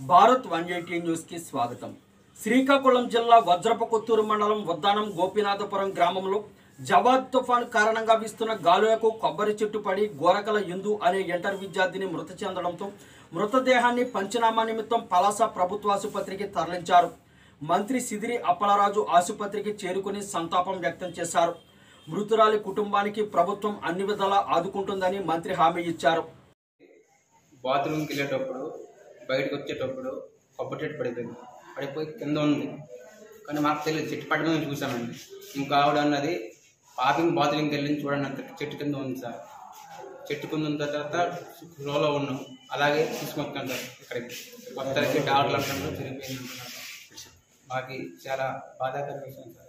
Bharat one eighty న్యూస్కి స్వాగతం. శ్రీకాకుళం జిల్లా వజ్రప కొత్తూరు మండలం ఉద్దానం గోపీనాథపురం గ్రామంలో జవాద్ తుఫాన్ కారణంగా వీస్తున్న గాలులకు కొబ్బరి చెట్టు పడి గోరకల ఇందు అనే ఇంటర్ విద్యార్థిని మృతి చెందడంతో మృతదేహాన్ని పంచనామా నిమిత్తం పలాస ప్రభుత్వ ఆసుపత్రికి తరలించారు. మంత్రి సిదిరి అప్పలరాజు ఆసుపత్రికి చేరుకుని సంతాపం వ్యక్తం చేశారు. మృతురాలి కుటుంబానికి ప్రభుత్వం అన్ని విధాలా ఆదుకుంటుందని మంత్రి హామీ ఇచ్చారు. బాత్రూమ్కి వెళ్ళేటప్పుడు బయటకు వచ్చేటప్పుడు కొబ్బరి చెట్టు పడిపోయింది. పడిపోయి కింద ఉంది. కానీ మాకు తెలియదు చెట్టు పడడం మేము చూసామండి ఇంకా ఆవిడ అన్నది పాపింగ్ బాత్రూమ్కి వెళ్ళి చూడండి అంత చెట్టు కింద ఉంది సార్. చెట్టు కింద ఉన్న తర్వాత రోలో ఉన్నాం. అలాగే తీసుకొస్తాం సార్ ఇక్కడికి. కొత్తకి డాక్టర్లు అంటున్నారు తిరిగిపోయింది అంటున్నారు. మాకు చాలా బాధాకర విషయం సార్.